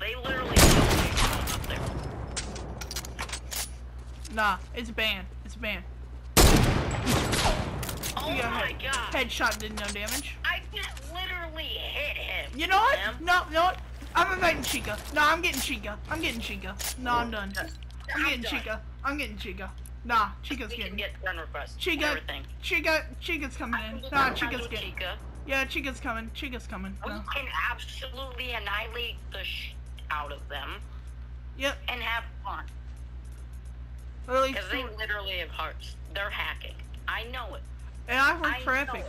they literally up there. Nah, it's banned. It's banned. Oh my hit. god. Headshot did no damage. I just literally hit him. You know what? Sam. No, no? I'm inviting Chica. No, I'm getting Chica. I'm getting Chica. No, I'm done. I'm I'm getting done. Chica. I'm getting Chica. Nah, Chica's We can getting. get friend requests. Chica, Everything. Chica, Chica's coming in. Nah, Chica's getting. Chica. Yeah, Chica's coming. Chica's coming. We No. can absolutely annihilate the sh out of them Yep. and have fun. Because they literally have hearts. They're hacking. I know it. And I work I for know. Epic.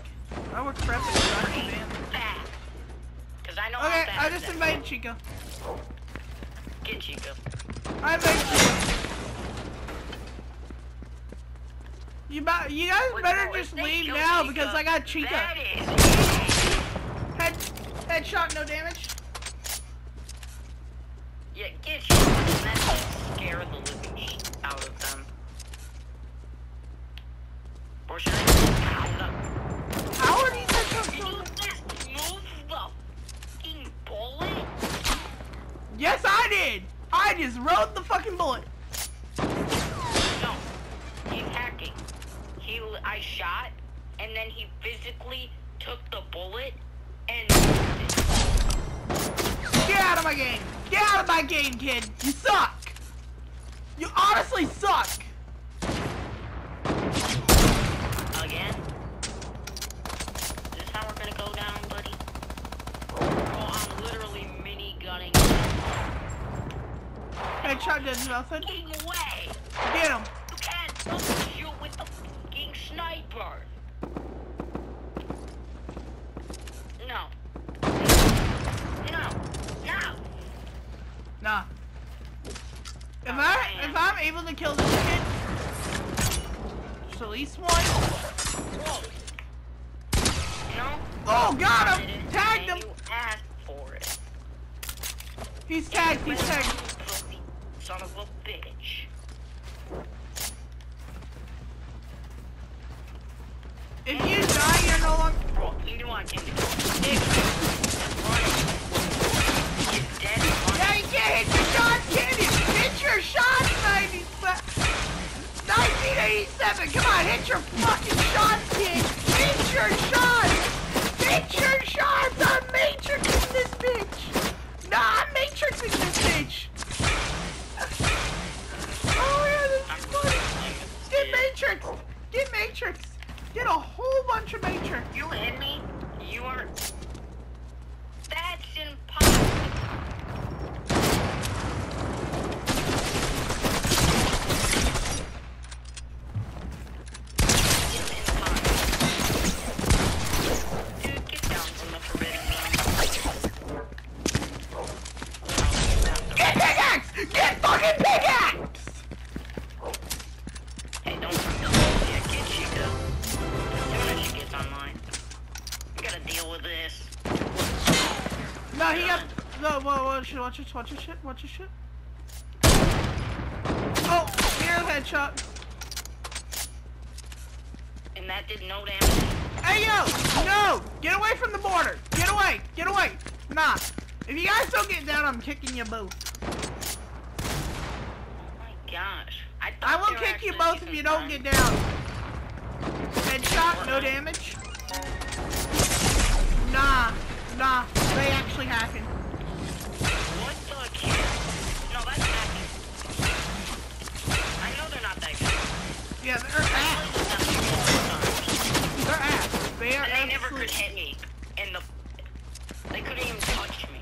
I work for Epic. I can Pretty ban. fast. Because I know Okay, I just invited Chica. Get Chica. I invited Chica. You, ba- you guys better just leave now because I got Chica. Head, headshot, no damage. Yeah, get Chica and then just scare the living sh- out of them. Or should I just pound them? How are these headshots Did so you just move the fucking bullet? Yes, I did. I just rode the fucking bullet. No, he's hacking. He, I shot, and then he physically took the bullet and. Get out of my game. Get out of my game, kid. You suck. You honestly suck. Again? Is this how we're gonna go down, buddy? Bro, I'm literally mini gunning. Headshot does nothing. Get him. You can't fucking shoot with the fucking sniper! No. No. No! Nah. If I if I'm able to kill this kid, just at least one. Whoa! No? Oh, got him. Tagged him. You asked for it. He's tagged. He's tagged. Son of a bitch. If you die, you're no longer. Bro, you came to 1987. Come on, hit your fucking shots, kid. Hit your shots. Hit your shots. I'm matrixing this bitch. Nah, I'm matrixing this bitch. Oh yeah, this is funny. Get matrix. Get matrix. Get a whole bunch of matrix. You hit me. You are. Fucking pickaxe. Hey, don't don't yeah, get Chica. As soon as she gets online. We gotta deal with this. No, he got. No, whoa, whoa, shit, watch your, watch your shit, watch your shit. Oh, hero headshot. And that did no damage. Hey, yo, no, get away from the border. Get away, get away. Nah, if you guys don't get down, I'm kicking you both. Gosh. I, I will kick you both if you don't get down. Headshot, no damage. Nah, nah, they actually hacking. What the kid? No, that's hacking. I know they're not that good. Yeah, they're ass. They're ass. They are And they never could hit me. In the. They couldn't even touch me.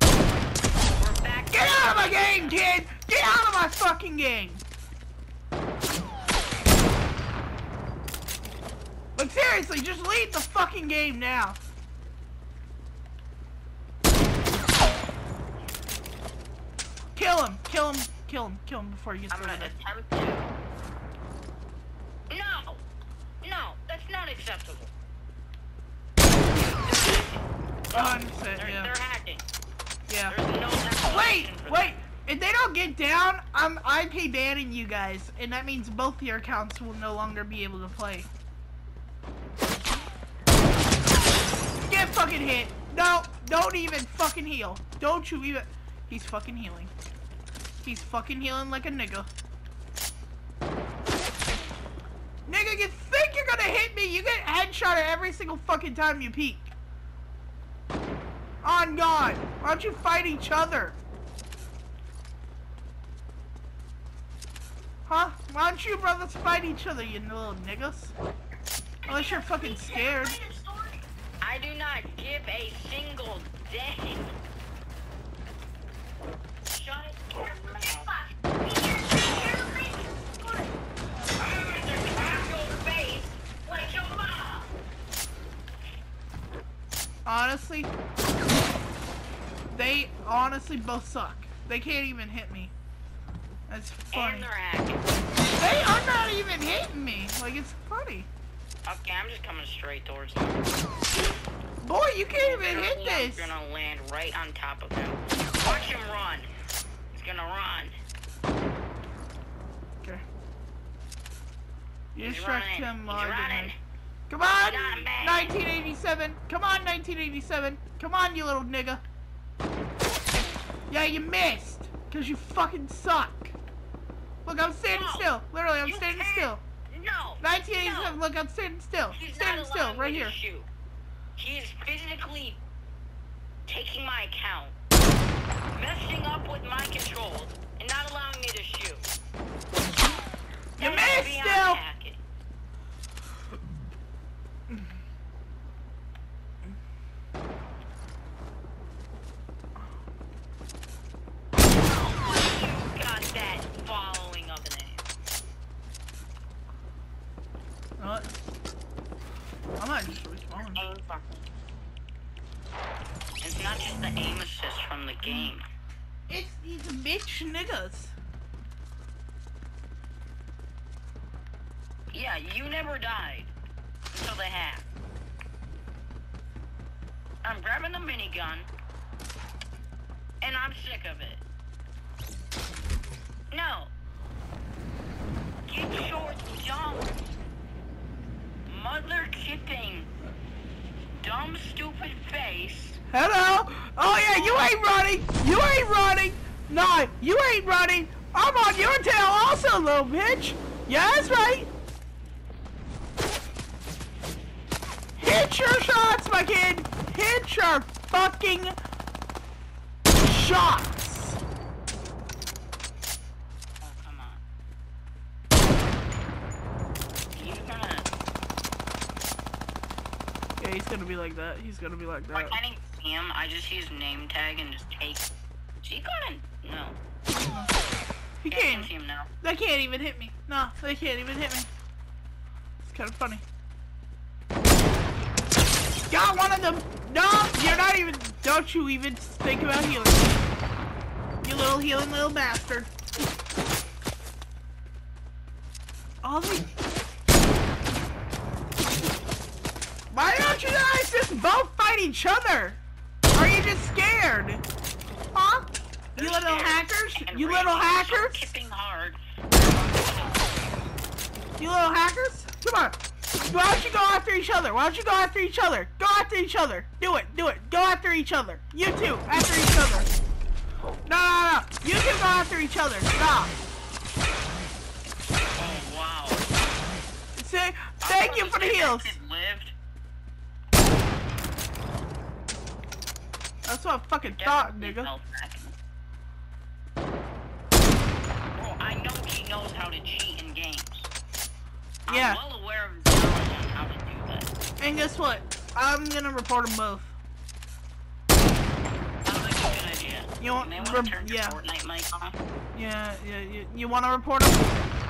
We're back. Get out of my game, kid! Get out of my fucking game! But seriously, just leave the fucking game now. Kill him, kill him, kill him, kill him before he gets I'm gonna attempt to. No! No, that's not acceptable. Hundred percent, They're, yeah. they're hacking. Yeah. There's no Wait, wait. If they don't get down, I'm I pay banning you guys, and that means both your accounts will no longer be able to play. Get fucking hit. No, don't even fucking heal. Don't you even. He's fucking healing. He's fucking healing like a nigga. Nigga, you think you're gonna hit me? You get headshot every single fucking time you peek. On God, why don't you fight each other? Huh? Why don't you brothers fight each other, you little niggas? Unless you're fucking scared. I do not give a single damn. Shut your mouth. I'm gonna crack your face like your mom. Honestly, they honestly both suck. They can't even hit me. That's funny. They're hacking. Not even hitting me. Like, it's funny. Okay, I'm just coming straight towards him. Boy, you can't even hit this. I'm gonna land right on top of him. Watch him run. He's gonna run. Okay. You He's distract running. him He's running. Come on! 1987! Come on, 1987! Come on, you little nigga! Yeah, you missed! Because you fucking suck! Look, I'm standing No, still. Literally, I'm standing can't. still. No. 1987, No. look, I'm standing still. He's standing still, right here. shoot. He is physically taking my account, messing up with my controls, and not allowing me to shoot. You That is missed beyond still! hacking. You got that following of an name. What? I'm not just respawning. Aim fucking. It's not just the aim assist from the game. It's these bitch niggas. Yeah, you never died until the hack. I'm grabbing the minigun, and I'm sick of it. No. Get your dumb, mother chipping, dumb, stupid face. Hello? Oh yeah, you ain't running! You ain't running! No, you ain't running! I'm on your tail also, little bitch! Yeah, that's right! Hit your shots, my kid! Hit your fucking shots! Oh, come on. He's gonna. Yeah, he's gonna be like that. He's gonna be like Like, that. I didn't see him. I just see his name tag and just take. Is he gonna? No. I can't. can see him now. They can't even hit me. No, they can't even hit me. It's kind of funny. Got one of them. No, you're not even. Don't you even think about healing. You little healing little bastard. All the. Why don't you guys just both fight each other? Are you just scared? You little hackers? You little hackers? Hard. You little hackers? Come on. Why don't you go after each other? Why don't you go after each other? Go after each other. Do it. Do it. Go after each other. You two. After each other. No, no, no. You two go after each other. Stop. Oh wow. Say, thank you for the heals. That's what I fucking thought, nigga. felt that. Bro, I know he knows how to cheat in games. I'm Yeah. well aware of his knowledge on how to do that. And guess what? I'm gonna report them both. Sounds like a good idea. You want- want to turn your yeah. Fortnite mic off. Yeah, yeah. You, you want to report them?